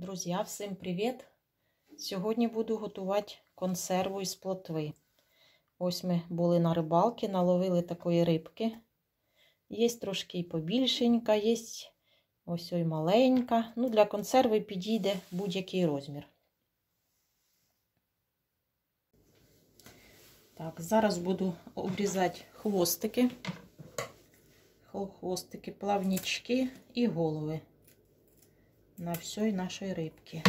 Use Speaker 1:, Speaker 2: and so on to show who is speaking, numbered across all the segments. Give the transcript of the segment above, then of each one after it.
Speaker 1: Друзі, всім привіт! Сьогодні буду готувати консерву із плотви. Ось ми були на рибалці, наловили такої рибки. Є трошки і побільшенька, є ось ой маленька. Ну, для консерви підійде будь-який розмір. Так, зараз буду обрізати хвостики, хвостики, плавнічки і голови на всей нашій рибці.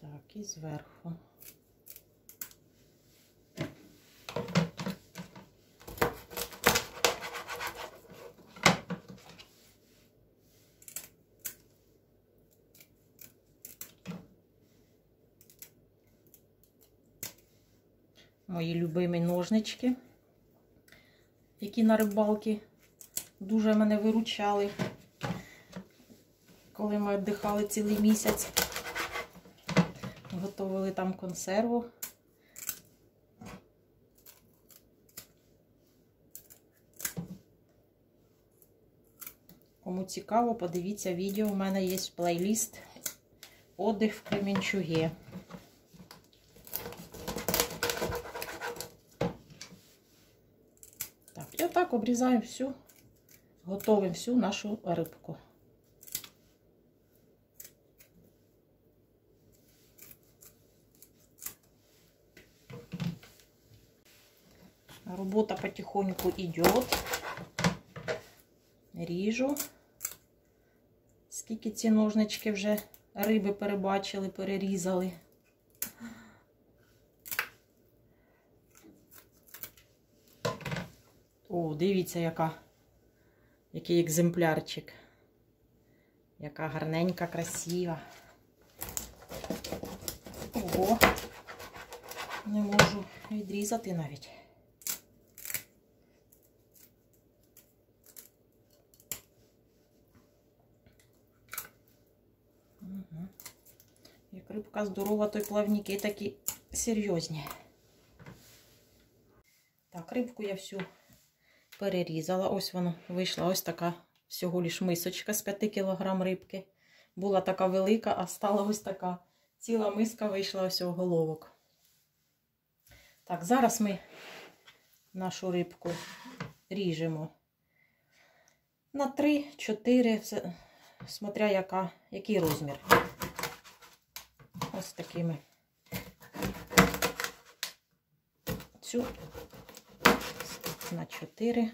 Speaker 1: Так, і зверху. Мої любимі ножнички, які на рибалки дуже мене виручали, коли ми віддихали цілий місяць. Готували там консерву. Кому цікаво, подивіться відео. У мене є плейліст Отдих в Кременчуге. Так, всю, готовимо всю нашу рибку. Робота потихоньку идет. Ріжу. Скільки ці ножнички вже риби перебачили, перерізали. Дивіться, яка, який екземплярчик. Яка гарненька, красива. Ого, не можу відрізати навіть. Як рибка здорова, то й плавники такі серйозні. Так, рибку я всю перерізала. Ось вона вийшла ось така всього лиш мисочка з 5 кг рибки. Була така велика, а стала ось така. Ціла миска вийшла ось у головок. Так, зараз ми нашу рибку ріжемо на 3-4, смотря яка, який розмір. Ось такими. Цю на 4.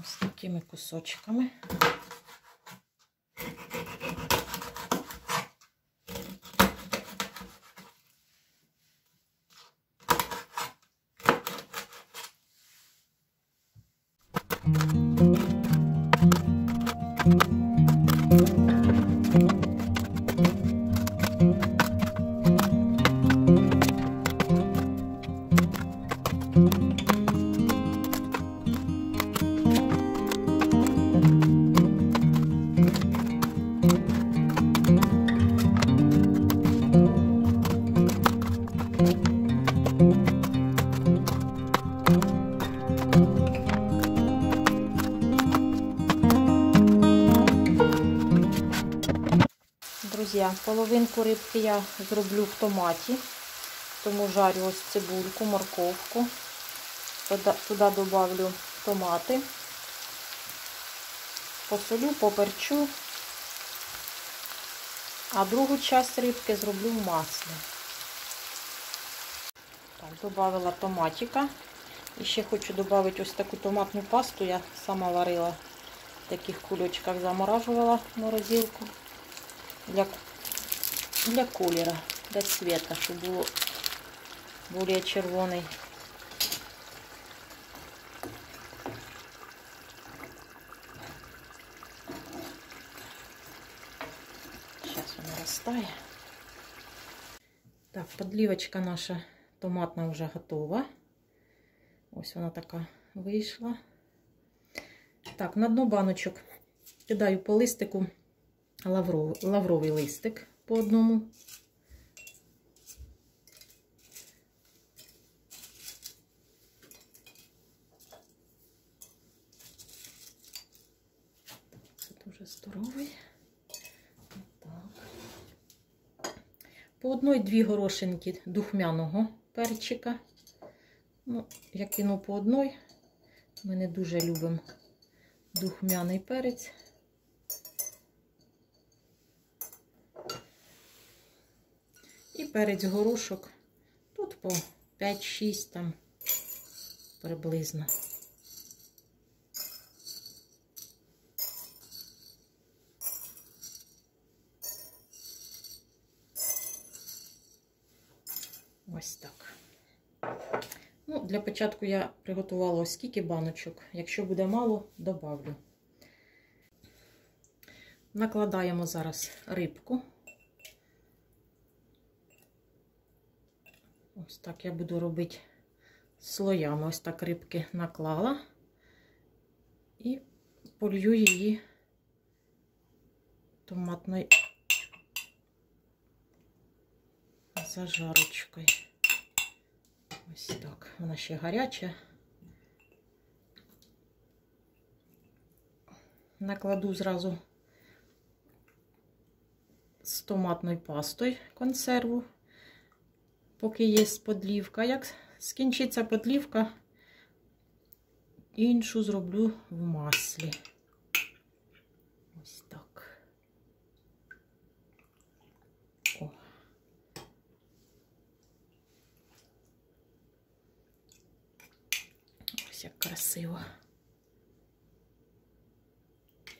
Speaker 1: Ось такими кусочками. Друзі, половинку рибки я зроблю в томаті, тому жарю ось цибульку, морковку. Туди додавлю томати, посолю, поперчу, а другу часть рибки зроблю в маслі. Так, Додавила томатика. І ще хочу додати ось таку томатну пасту. Я сама варила в таких кульочках, заморажувала морозилку для, для колера, для цвета, щоб було більш червоний. Зараз вона розтає. Так, подливочка наша томатна вже готова. Ось вона така вийшла. Так, на дно баночок кидаю по листику лавровий, лавровий листик по одному. Це дуже здоровий. Так. По одної-дві горошинки духмяного перчика. Ну, я кину по одной. Ми не дуже любимо духмяний перець. Перець горошок. Тут по 5-6 там приблизно. Ось так. Ну, Для початку я приготувала ось скільки баночок. Якщо буде мало, добавлю. Накладаємо зараз рибку. Ось так я буду робити слоями. Ось так рибки наклала і полью її томатною зажарочкою. Ось так. Вона ще гаряча. Накладу зразу з томатною пастою консерву, поки є подлівка. Як скінчиться подлівка, іншу зроблю в маслі. Ось так. О. Ось як красиво.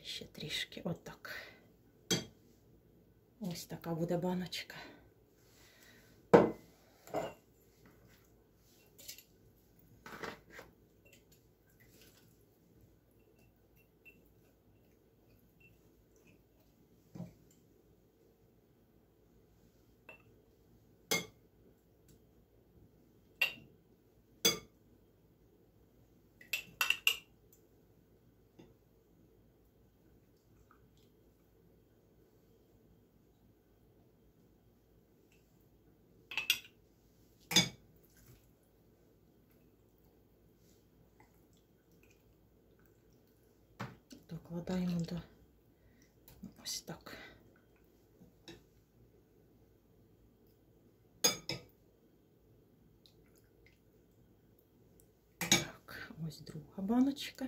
Speaker 1: Ще трішки отак. Ось така буде баночка. Докладаємо до ось так. Так, ось друга баночка.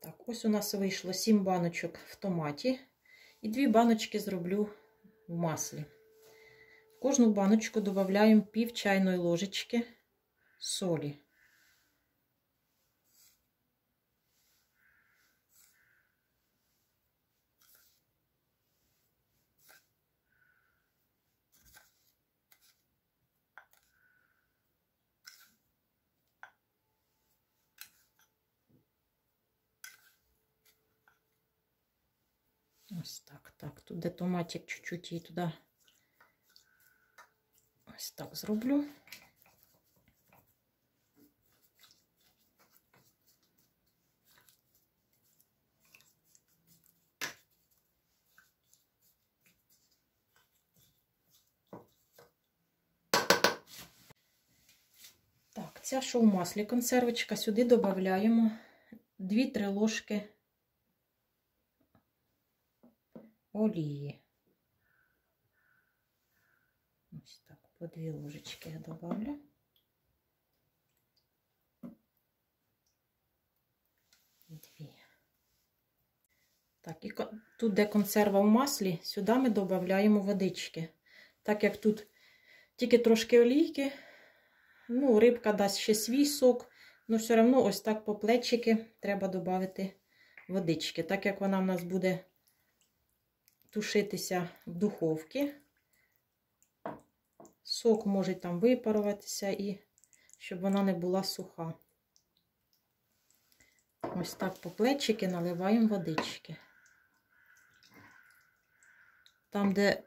Speaker 1: Так, ось у нас вийшло 7 баночок в томаті. І дві баночки зроблю в маслі. В кожну баночку додаємо пів чайної ложечки солі. Ось так, так. Тут де томатик чуть-чуть і туди ось так зроблю. Ця що в маслі консервочка, сюди додаємо 2-3 ложки олії. Ось так, по 2 ложечки я добавлю. Так, і тут, де консерва в маслі, сюди ми додаємо водички. Так як тут тільки трошки олійки, ну, рибка дасть ще свій сок, але все одно ось так по плечики треба додати водички. Так як вона в нас буде тушитися в духовці, сок може там випаруватися, і щоб вона не була суха. Ось так по плечики наливаємо водички. Там, де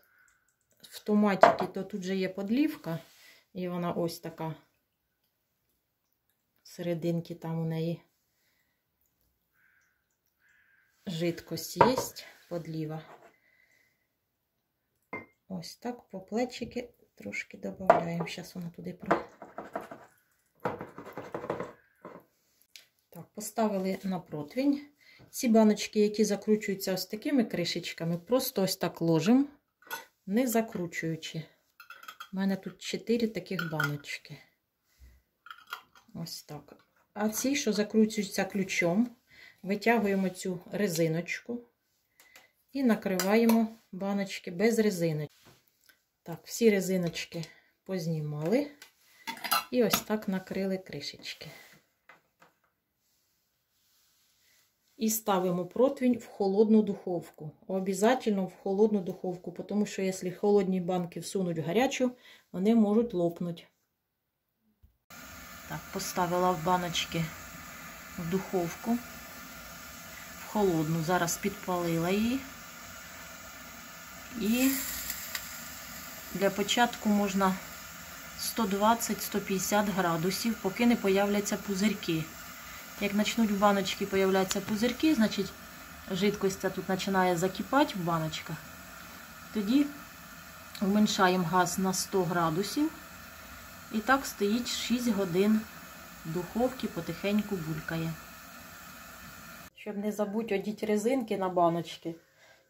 Speaker 1: в томатики, то тут же є подлівка, і вона ось така серединки там у неї жидкость є, подліва. Ось так по плечики трошки додаємо. Зараз воно туди про. Так, поставили на противень. Ці баночки, які закручуються ось такими кришечками, просто ось так ложимо, не закручуючи. У мене тут 4 таких баночки. Ось так. А ці, що закручуються ключом, витягуємо цю резиночку і накриваємо баночки без резиночки. Так, всі резиночки познімали і ось так накрили кришечки. І ставимо противень в холодну духовку. Обязательно в холодну духовку, тому що якщо холодні банки всунуть в гарячу, вони можуть лопнути. Так, поставила в баночки в духовку, в холодну. Зараз підпалила її. І для початку можна 120-150 градусів, поки не появляться пузирки. Як почнуть в баночці появлятися пузирки, значить жидкость тут починає закипати в баночках. Тоді уменьшаємо газ на 100 градусів. І так стоїть 6 годин в духовці, потихеньку булькає. Щоб не забути одіть резинки на баночки,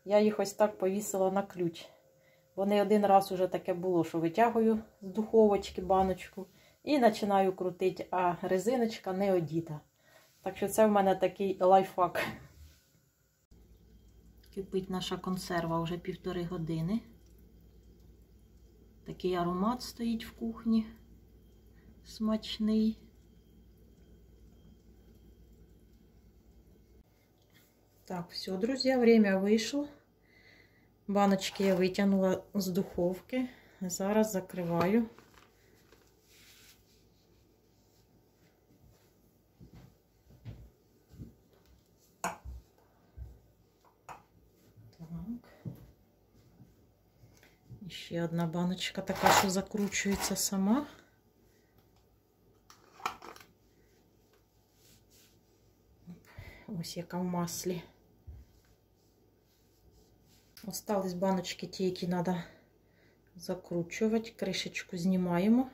Speaker 1: я їх ось так повісила на ключ. Вони один раз уже таке було, що витягую з духовочки баночку і починаю крутити, а резиночка не одіта. Так що це в мене такий лайфхак. Кипить наша консерва вже півтори години. Такий аромат стоїть в кухні. Смачний. Так, все, друзі, время вийшло. Баночки я витягнула з духовки. Зараз закриваю. Ще одна баночка така, що закручується сама. Яка в маслі. Остались баночки ті, які треба закручувати. Кришечку знімаємо,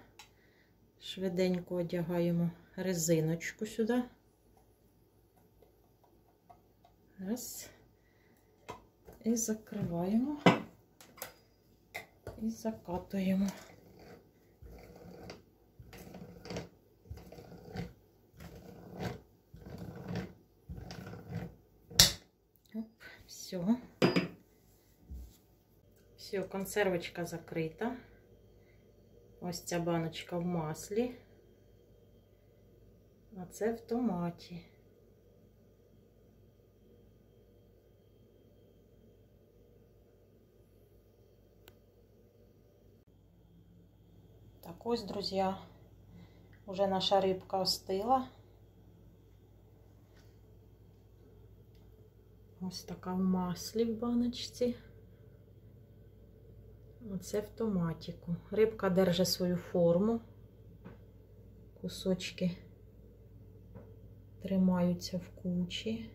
Speaker 1: швиденько одягаємо резиночку сюди. Раз. І закриваємо і закатуємо. Все. Все, консервочка закрита. Ось ця баночка в маслі, а це в томаті. Так, ось, друзі, уже наша рибка остила. Ось така в маслі в баночці. Оце в томатику. Рибка держить свою форму. Кусочки тримаються в кучі.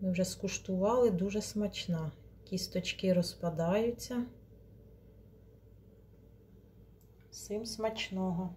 Speaker 1: Ми вже скуштували, дуже смачна. Кісточки розпадаються. Всім смачного!